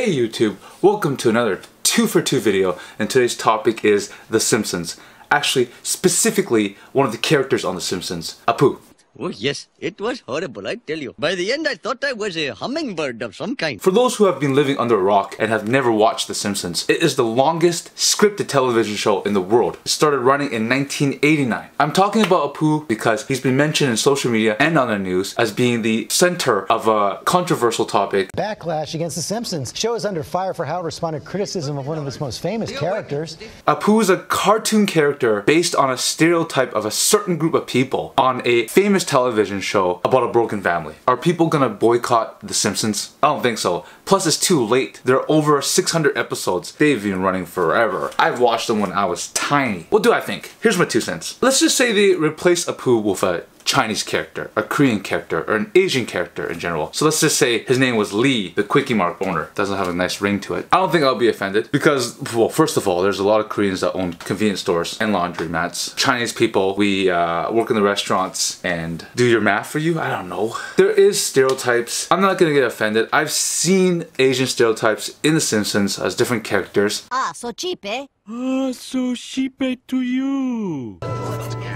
Hey YouTube, welcome to another 2 for 2 video and today's topic is The Simpsons. Actually, specifically one of the characters on The Simpsons, Apu. Oh, yes, it was horrible, I tell you. By the end, I thought I was a hummingbird of some kind. For those who have been living under a rock and have never watched The Simpsons, it is the longest scripted television show in the world. It started running in 1989. I'm talking about Apu because he's been mentioned in social media and on the news as being the center of a controversial topic. Backlash against The Simpsons. Show is under fire for how it responded criticism of one of its most famous characters. Apu is a cartoon character based on a stereotype of a certain group of people on a famous television show about a broken family. Are people gonna boycott The Simpsons? I don't think so. Plus it's too late. There are over 600 episodes. They've been running forever. I've watched them when I was tiny. What do I think? Here's my two cents. Let's just say they replace Apu with a Chinese character, a Korean character, or an Asian character in general. So let's just say his name was Lee, the Kwik-E-Mart owner. Doesn't have a nice ring to it. I don't think I'll be offended because, well, first of all, there's a lot of Koreans that own convenience stores and laundry mats. Chinese people, we uh, work in the restaurants and do your math for you? I don't know. There is stereotypes. I'm not gonna get offended. I've seen Asian stereotypes in The Simpsons as different characters. Ah, so cheap, eh? Ah, so cheap to you.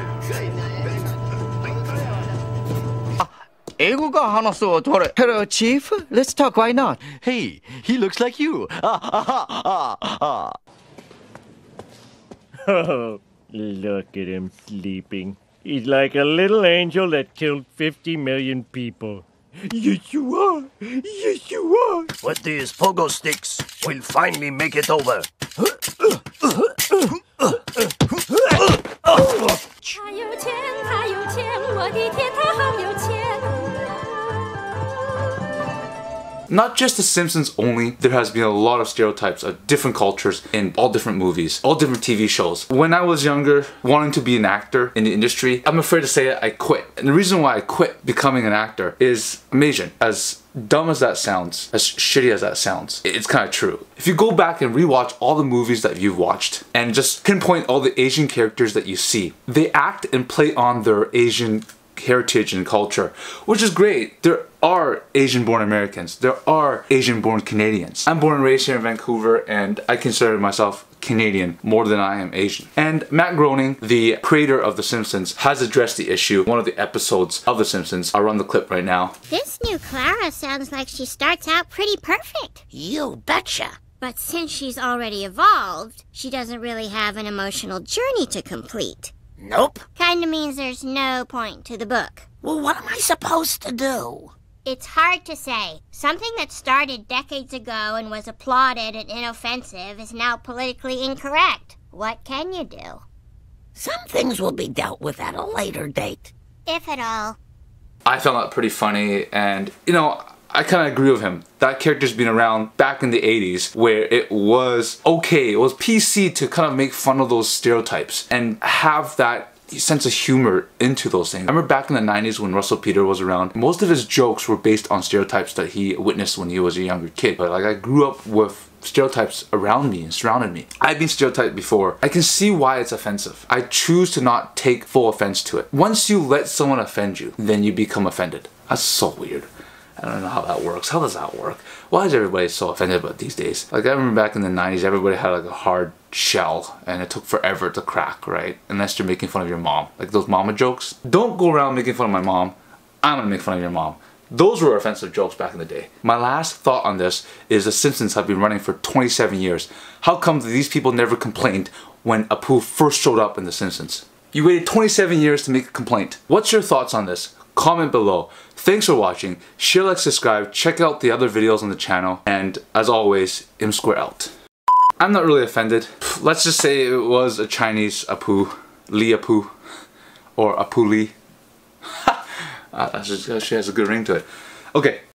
が話そうとれ。Hello, Chief. Let's talk. Why not? Hey, he looks like you. Ah, ah, ah, ah, ah. Oh, look at him sleeping. He's like a little angel that killed 50 million people. Yes, you are. Yes, you are. With these pogo sticks, we'll finally make it over. 他 Not just The Simpsons only, there has been a lot of stereotypes of different cultures in all different movies, all different TV shows. When I was younger, wanting to be an actor in the industry, I'm afraid to say it, I quit. And the reason why I quit becoming an actor is I'm Asian. As dumb as that sounds, as shitty as that sounds, it's kind of true. If you go back and rewatch all the movies that you've watched and just pinpoint all the Asian characters that you see, they act and play on their Asian heritage and culture, which is great. There are Asian born Americans, there are Asian born Canadians. I'm born and raised here in Vancouver and I consider myself Canadian more than I am Asian. And Matt Groening, the creator of The Simpsons, has addressed the issue. One of the episodes of The Simpsons, I'll run the clip right now. This new Clara sounds like she starts out pretty perfect. You betcha. But since she's already evolved, she doesn't really have an emotional journey to complete. Nope. Kinda means there's no point to the book. Well, what am I supposed to do? It's hard to say. Something that started decades ago and was applauded and inoffensive is now politically incorrect. What can you do? Some things will be dealt with at a later date. If at all. I found that pretty funny and, you know, I kind of agree with him. That character's been around back in the 80s where it was okay, it was PC to kind of make fun of those stereotypes and have that sense of humor into those things. I remember back in the 90s when Russell Peter was around, most of his jokes were based on stereotypes that he witnessed when he was a younger kid. But like I grew up with stereotypes around me and surrounded me. I've been stereotyped before. I can see why it's offensive. I choose to not take full offense to it. Once you let someone offend you, then you become offended. That's so weird. I don't know how that works. How does that work? Why is everybody so offended about these days? Like I remember back in the 90s, everybody had like a hard shell and it took forever to crack, right? Unless you're making fun of your mom. Like those mama jokes. Don't go around making fun of my mom. I'm gonna make fun of your mom. Those were offensive jokes back in the day. My last thought on this is The Simpsons have been running for 27 years. How come these people never complained when Apu first showed up in The Simpsons? You waited 27 years to make a complaint. What's your thoughts on this? Comment below. Thanks for watching. Share, like, subscribe, check out the other videos on the channel, and as always, Imp Squared out. I'm not really offended. Let's just say it was a Chinese Apu, Li Apu, or Apu Li. uh, she has a good ring to it. Okay,